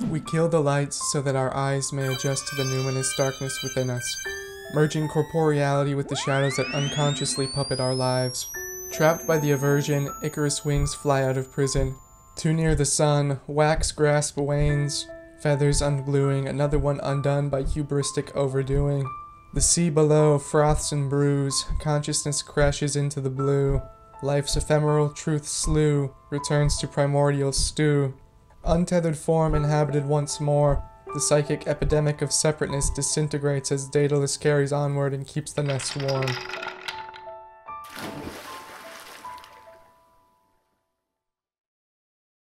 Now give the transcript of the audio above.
We kill the lights so that our eyes may adjust to the numinous darkness within us, merging corporeality with the shadows that unconsciously puppet our lives. Trapped by the aversion, Icarus wings fly out of prison. Too near the sun, wax grasp wanes, feathers ungluing, another one undone by hubristic overdoing. The sea below froths and brews, consciousness crashes into the blue. Life's ephemeral truth slew, returns to primordial stew. Untethered form inhabited once more, the psychic epidemic of separateness disintegrates as Daedalus carries onward and keeps the nest warm.